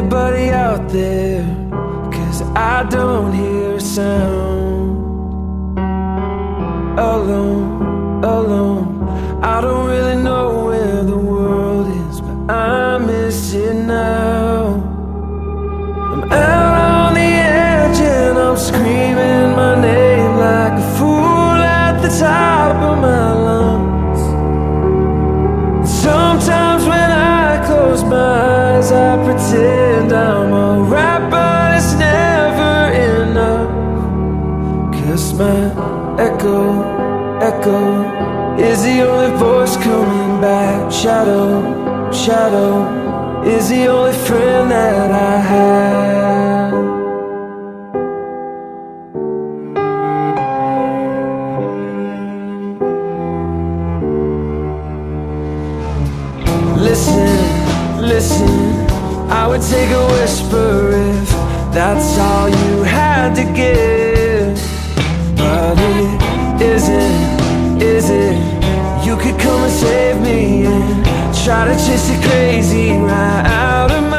everybody out there, cause I don't hear a sound. echo is the only voice coming back. Shadow, shadow is the only friend that I have. Listen, listen, I would take a whisper if that's all you had to give. But it isn't wasted You could come and save me and Try to chase it crazy right out of me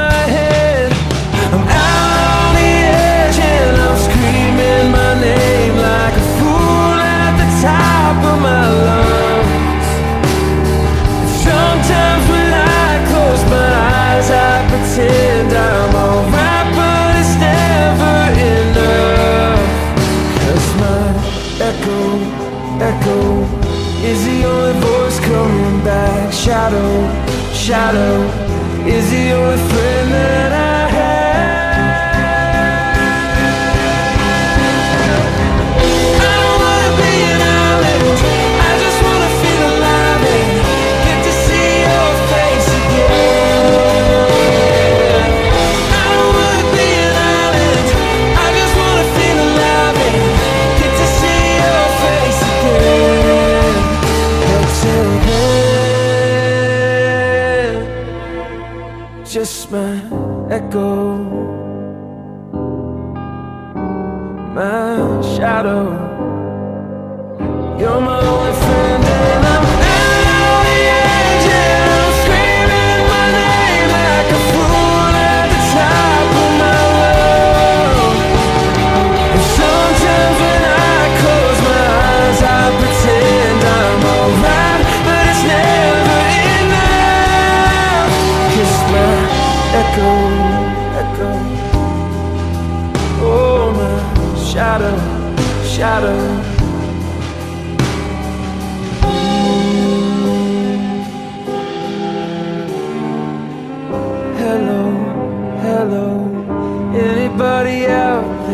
shadow, shadow. Is he your friend that I just my echo, my shadow. shadow, shadow. Hello, hello, anybody out there?